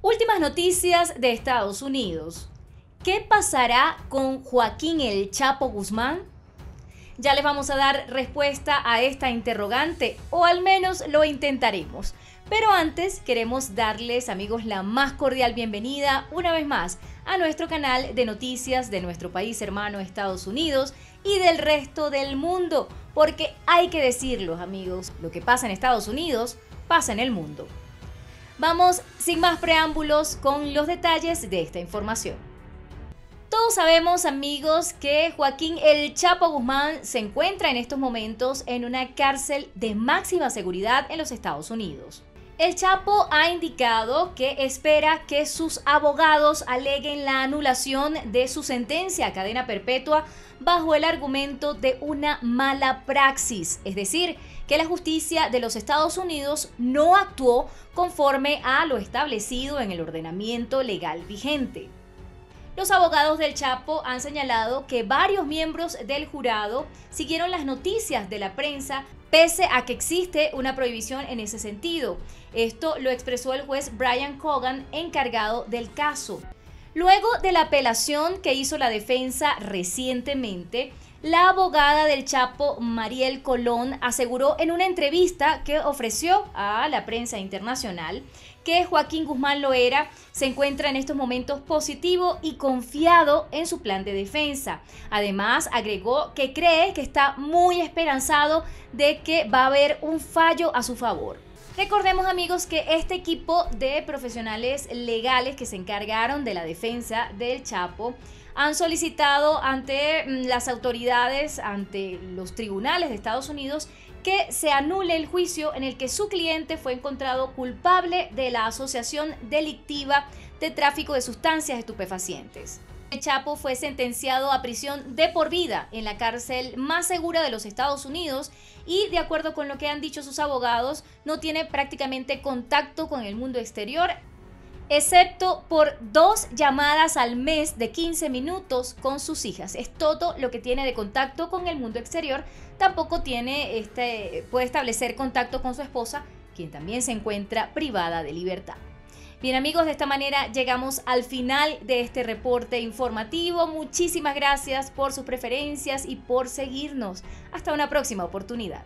Últimas noticias de Estados Unidos. ¿Qué pasará con Joaquín El Chapo Guzmán? Ya les vamos a dar respuesta a esta interrogante, o al menos lo intentaremos. Pero antes queremos darles, amigos, la más cordial bienvenida una vez más a nuestro canal de noticias de nuestro país hermano Estados Unidos y del resto del mundo, porque hay que decirlo, amigos, lo que pasa en Estados Unidos pasa en el mundo. Vamos sin más preámbulos con los detalles de esta información. Todos sabemos, amigos, que Joaquín El Chapo Guzmán se encuentra en estos momentos en una cárcel de máxima seguridad en los Estados Unidos. El Chapo ha indicado que espera que sus abogados aleguen la anulación de su sentencia a cadena perpetua bajo el argumento de una mala praxis, es decir, que la justicia de los Estados Unidos no actuó conforme a lo establecido en el ordenamiento legal vigente. Los abogados del Chapo han señalado que varios miembros del jurado siguieron las noticias de la prensa pese a que existe una prohibición en ese sentido. Esto lo expresó el juez Brian Cogan, encargado del caso. Luego de la apelación que hizo la defensa recientemente, la abogada del Chapo, Mariel Colón, aseguró en una entrevista que ofreció a la prensa internacional que Joaquín Guzmán Loera se encuentra en estos momentos positivo y confiado en su plan de defensa. Además, agregó que cree que está muy esperanzado de que va a haber un fallo a su favor. Recordemos amigos que este equipo de profesionales legales que se encargaron de la defensa del Chapo han solicitado ante mm, las autoridades, ante los tribunales de Estados Unidos, que se anule el juicio en el que su cliente fue encontrado culpable de la asociación delictiva de tráfico de sustancias estupefacientes. Chapo fue sentenciado a prisión de por vida en la cárcel más segura de los Estados Unidos y, de acuerdo con lo que han dicho sus abogados, no tiene prácticamente contacto con el mundo exterior, excepto por dos llamadas al mes de 15 minutos con sus hijas. Es todo lo que tiene de contacto con el mundo exterior. Tampoco tiene este, puede establecer contacto con su esposa, quien también se encuentra privada de libertad. Bien amigos, de esta manera llegamos al final de este reporte informativo. Muchísimas gracias por sus preferencias y por seguirnos. Hasta una próxima oportunidad.